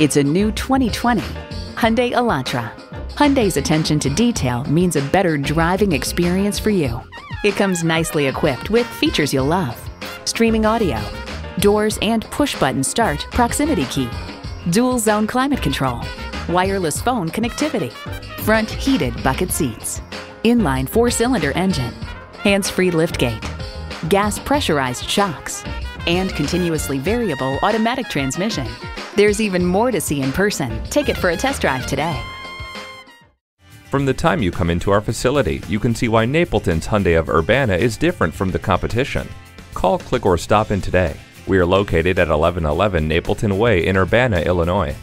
It's a new 2020 Hyundai Elantra. Hyundai's attention to detail means a better driving experience for you. It comes nicely equipped with features you'll love. Streaming audio, doors and push-button start proximity key, dual zone climate control, wireless phone connectivity, front heated bucket seats, inline four-cylinder engine, hands-free liftgate, gas pressurized shocks, and continuously variable automatic transmission. There's even more to see in person. Take it for a test drive today. From the time you come into our facility, you can see why Napleton's Hyundai of Urbana is different from the competition. Call, click, or stop in today. We are located at 1111 Napleton Way in Urbana, Illinois.